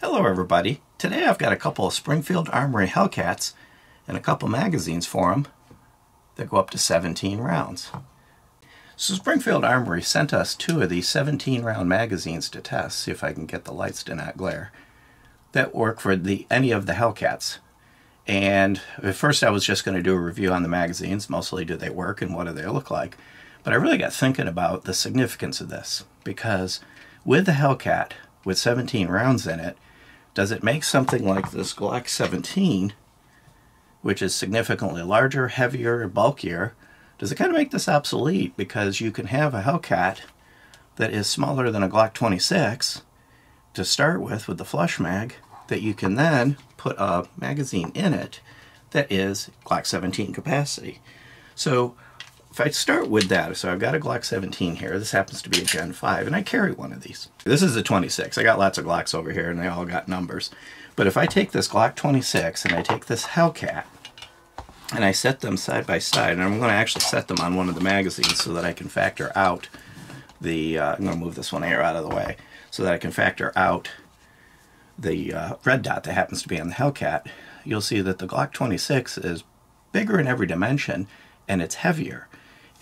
Hello everybody. Today I've got a couple of Springfield Armory Hellcats and a couple magazines for them that go up to 17 rounds. So Springfield Armory sent us two of these 17 round magazines to test, see if I can get the lights to not glare, that work for the any of the Hellcats. And at first I was just going to do a review on the magazines, mostly do they work and what do they look like. But I really got thinking about the significance of this because with the Hellcat, with 17 rounds in it, does it make something like this Glock 17, which is significantly larger, heavier, bulkier, does it kind of make this obsolete because you can have a Hellcat that is smaller than a Glock 26 to start with with the flush mag that you can then put a magazine in it that is Glock 17 capacity. So if I start with that, so I've got a Glock 17 here. This happens to be a Gen 5, and I carry one of these. This is a 26. I got lots of Glocks over here, and they all got numbers. But if I take this Glock 26 and I take this Hellcat, and I set them side by side, and I'm going to actually set them on one of the magazines so that I can factor out the, uh, I'm going to move this one here out of the way, so that I can factor out the uh, red dot that happens to be on the Hellcat, you'll see that the Glock 26 is bigger in every dimension, and it's heavier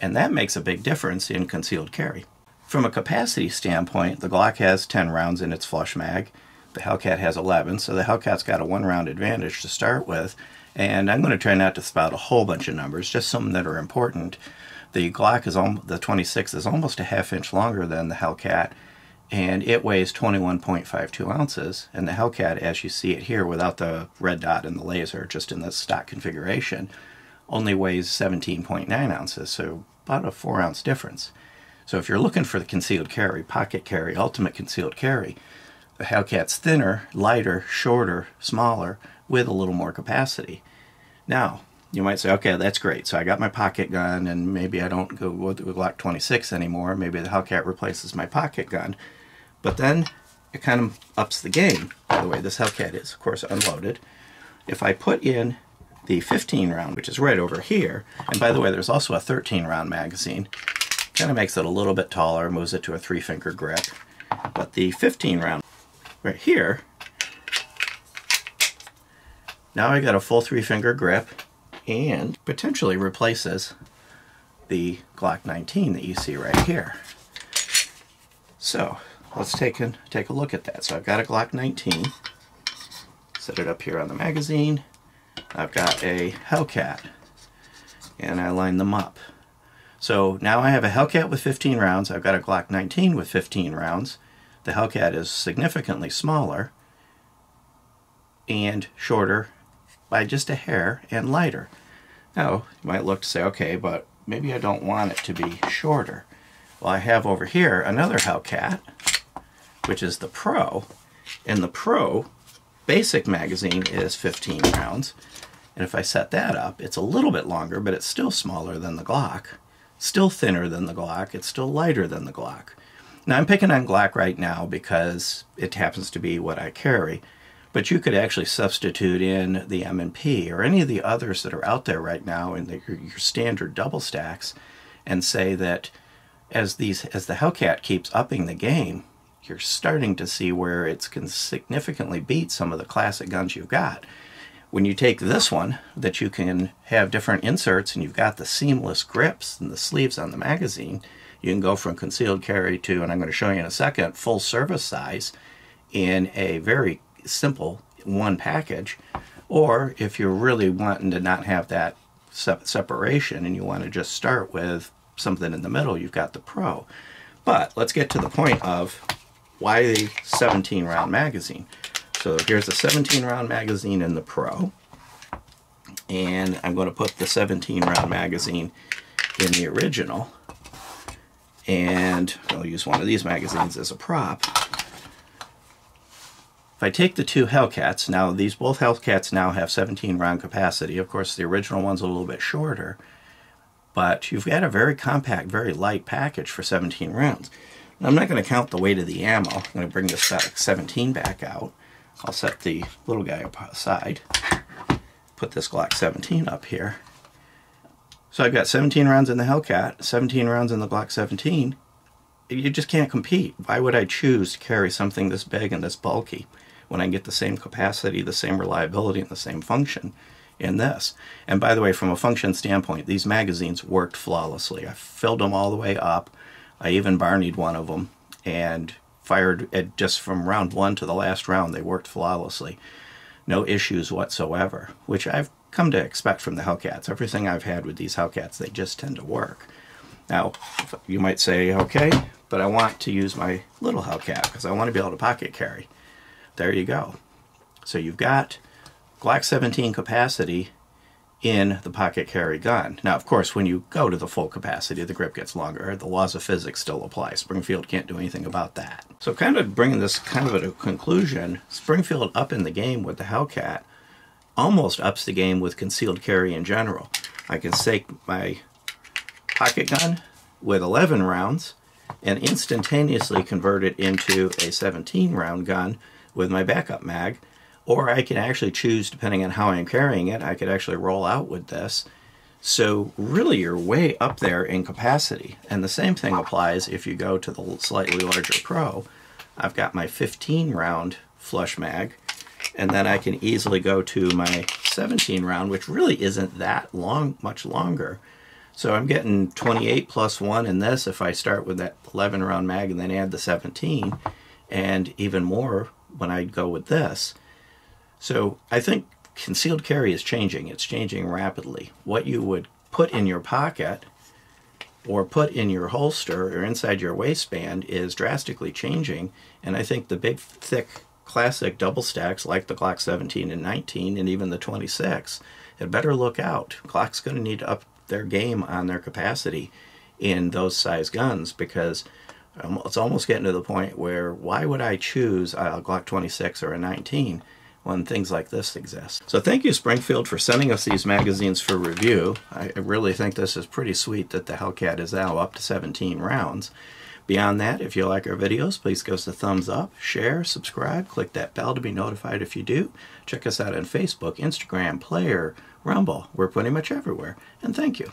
and that makes a big difference in concealed carry. From a capacity standpoint, the Glock has 10 rounds in its flush mag. The Hellcat has 11, so the Hellcat's got a one round advantage to start with. And I'm going to try not to spout a whole bunch of numbers, just some that are important. The Glock is almost, the 26 is almost a half inch longer than the Hellcat, and it weighs 21.52 ounces. And the Hellcat, as you see it here, without the red dot and the laser, just in the stock configuration, only weighs 17.9 ounces, so about a 4 ounce difference. So if you're looking for the concealed carry, pocket carry, ultimate concealed carry, the Hellcat's thinner, lighter, shorter, smaller, with a little more capacity. Now, you might say, okay, that's great. So I got my pocket gun, and maybe I don't go with Glock 26 anymore. Maybe the Hellcat replaces my pocket gun. But then it kind of ups the game. By the way, this Hellcat is, of course, unloaded. If I put in the 15 round, which is right over here. And by the way, there's also a 13 round magazine. Kind of makes it a little bit taller, moves it to a three finger grip. But the 15 round right here, now I got a full three finger grip and potentially replaces the Glock 19 that you see right here. So let's take a, take a look at that. So I've got a Glock 19, set it up here on the magazine, I've got a Hellcat and I line them up. So now I have a Hellcat with 15 rounds. I've got a Glock 19 with 15 rounds. The Hellcat is significantly smaller and shorter by just a hair and lighter. Now, you might look to say, okay, but maybe I don't want it to be shorter. Well, I have over here another Hellcat, which is the Pro, and the Pro basic magazine is 15 rounds. And if I set that up, it's a little bit longer, but it's still smaller than the Glock. Still thinner than the Glock. It's still lighter than the Glock. Now I'm picking on Glock right now because it happens to be what I carry. But you could actually substitute in the M&P or any of the others that are out there right now in the, your standard double stacks and say that as these as the Hellcat keeps upping the game, you're starting to see where it can significantly beat some of the classic guns you've got. When you take this one, that you can have different inserts and you've got the seamless grips and the sleeves on the magazine, you can go from concealed carry to, and I'm going to show you in a second, full service size in a very simple one package. Or if you're really wanting to not have that separation and you want to just start with something in the middle, you've got the Pro. But let's get to the point of why the 17 round magazine. So here's a 17 round magazine in the Pro. And I'm going to put the 17 round magazine in the original. And I'll use one of these magazines as a prop. If I take the two Hellcats, now these both Hellcats now have 17 round capacity. Of course, the original one's a little bit shorter. But you've got a very compact, very light package for 17 rounds. I'm not going to count the weight of the ammo. I'm going to bring this back 17 back out. I'll set the little guy aside. Put this Glock 17 up here. So I've got 17 rounds in the Hellcat, 17 rounds in the Glock 17. You just can't compete. Why would I choose to carry something this big and this bulky when I get the same capacity, the same reliability, and the same function in this. And by the way, from a function standpoint, these magazines worked flawlessly. I filled them all the way up. I even barneyed one of them and fired it just from round one to the last round. They worked flawlessly. No issues whatsoever, which I've come to expect from the Hellcats. Everything I've had with these Hellcats, they just tend to work. Now, you might say, okay, but I want to use my little Hellcat because I want to be able to pocket carry. There you go. So you've got Glock 17 capacity in the pocket carry gun. Now, of course, when you go to the full capacity, the grip gets longer. The laws of physics still apply. Springfield can't do anything about that. So kind of bringing this kind of a conclusion, Springfield up in the game with the Hellcat almost ups the game with concealed carry in general. I can stake my pocket gun with 11 rounds and instantaneously convert it into a 17 round gun with my backup mag or I can actually choose, depending on how I'm carrying it, I could actually roll out with this. So really you're way up there in capacity. And the same thing applies if you go to the slightly larger Pro. I've got my 15 round flush mag, and then I can easily go to my 17 round, which really isn't that long, much longer. So I'm getting 28 plus 1 in this if I start with that 11 round mag and then add the 17, and even more when I go with this. So I think concealed carry is changing. It's changing rapidly. What you would put in your pocket or put in your holster or inside your waistband is drastically changing. And I think the big, thick, classic double stacks like the Glock 17 and 19 and even the 26 had better look out. Glock's going to need to up their game on their capacity in those size guns because um, it's almost getting to the point where why would I choose a Glock 26 or a 19 when things like this exist. So thank you Springfield for sending us these magazines for review. I really think this is pretty sweet that the Hellcat is now up to 17 rounds. Beyond that, if you like our videos, please give us a thumbs up, share, subscribe, click that bell to be notified if you do. Check us out on Facebook, Instagram, Playeur, Rumble. We're pretty much everywhere. And thank you.